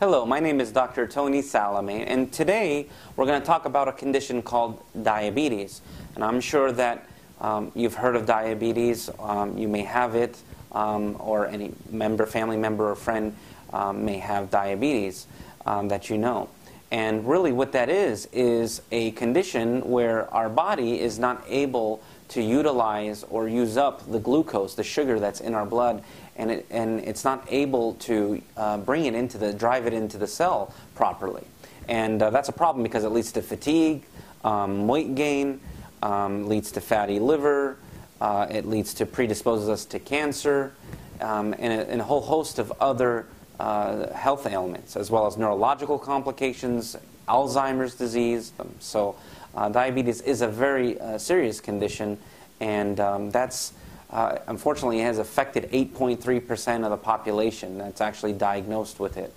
Hello, my name is Dr. Tony Salamay, and today we're going to talk about a condition called diabetes. And I'm sure that um, you've heard of diabetes, um, you may have it, um, or any member, family member, or friend um, may have diabetes um, that you know. And really, what that is, is a condition where our body is not able to utilize or use up the glucose, the sugar that's in our blood, and, it, and it's not able to uh, bring it into the, drive it into the cell properly. And uh, that's a problem because it leads to fatigue, um, weight gain, um, leads to fatty liver, uh, it leads to predisposes us to cancer, um, and, a, and, a, whole host of other uh, health ailments, as well as neurological complications, Alzheimer's disease. So, uh, diabetes is a very uh, serious condition, and um, that's uh, unfortunately has affected 8.3% of the population that's actually diagnosed with it.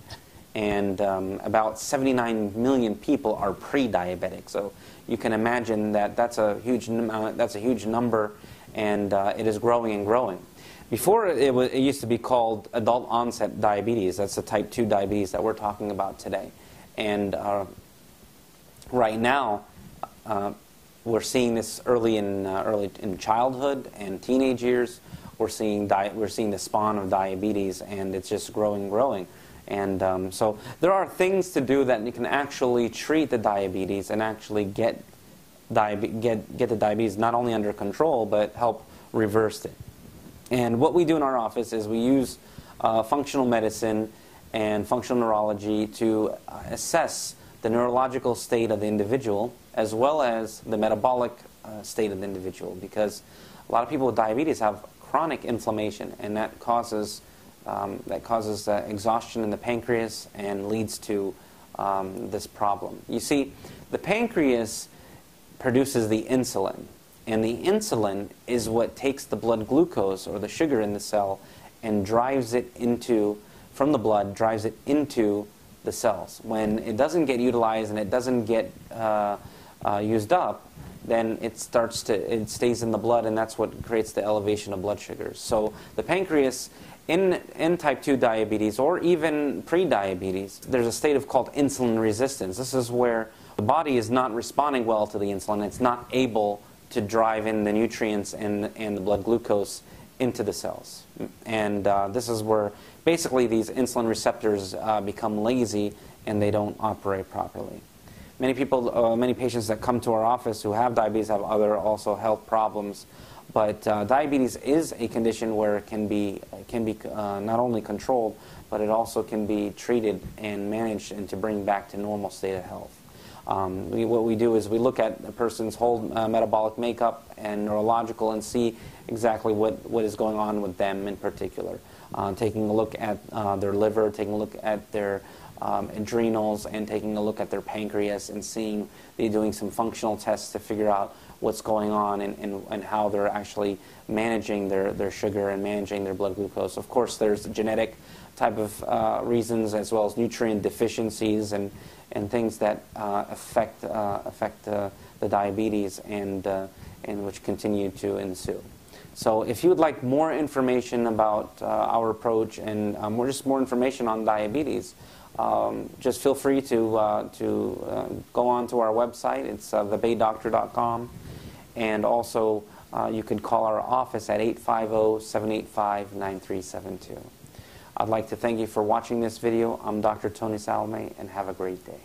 And um, about 79 million people are pre-diabetic. So you can imagine that that's a huge, uh, that's a huge number, and uh, it is growing and growing. Before it, was, it used to be called adult onset diabetes. That's the type 2 diabetes that we're talking about today. And uh, right now, uh, we're seeing this early in uh, early in childhood and teenage years. We're seeing we're seeing the spawn of diabetes, and it's just growing, growing. And um, so there are things to do that you can actually treat the diabetes and actually get, get, get the diabetes not only under control, but help reverse it. And what we do in our office is we use uh, functional medicine and functional neurology to uh, assess the neurological state of the individual as well as the metabolic uh, state of the individual because a lot of people with diabetes have chronic inflammation and that causes um, that causes uh, exhaustion in the pancreas and leads to um, this problem. You see, the pancreas produces the insulin, and the insulin is what takes the blood glucose or the sugar in the cell and drives it into, from the blood, drives it into the cells. When it doesn't get utilized and it doesn't get uh, uh, used up, then it starts to it stays in the blood, and that's what creates the elevation of blood sugars. So the pancreas. In, in type 2 diabetes or even pre-diabetes, there's a state of called insulin resistance. This is where the body is not responding well to the insulin. It's not able to drive in the nutrients and, and the blood glucose into the cells. And uh, this is where basically these insulin receptors uh, become lazy and they don't operate properly. Many people, uh, many patients that come to our office who have diabetes have other also health problems. But uh, diabetes is a condition where it can be, can be uh, not only controlled, but it also can be treated and managed and to bring back to normal state of health. Um, we, what we do is we look at a person's whole uh, metabolic makeup and neurological and see exactly what, what is going on with them in particular. Uh, taking a look at uh, their liver, taking a look at their um, adrenals, and taking a look at their pancreas and seeing, they're doing some functional tests to figure out what's going on and, and, and how they're actually managing their, their sugar and managing their blood glucose. Of course, there's genetic type of uh, reasons as well as nutrient deficiencies and, and things that uh, affect, uh, affect the diabetes and, uh, and which continue to ensue. So if you would like more information about uh, our approach and uh, more, just more information on diabetes, um, just feel free to, uh, to uh, go on to our website. It's uh, thebaydoctor.com. And also, uh, you can call our office at 850-785-9372. I'd like to thank you for watching this video. I'm Dr. Tony Salamay, and have a great day.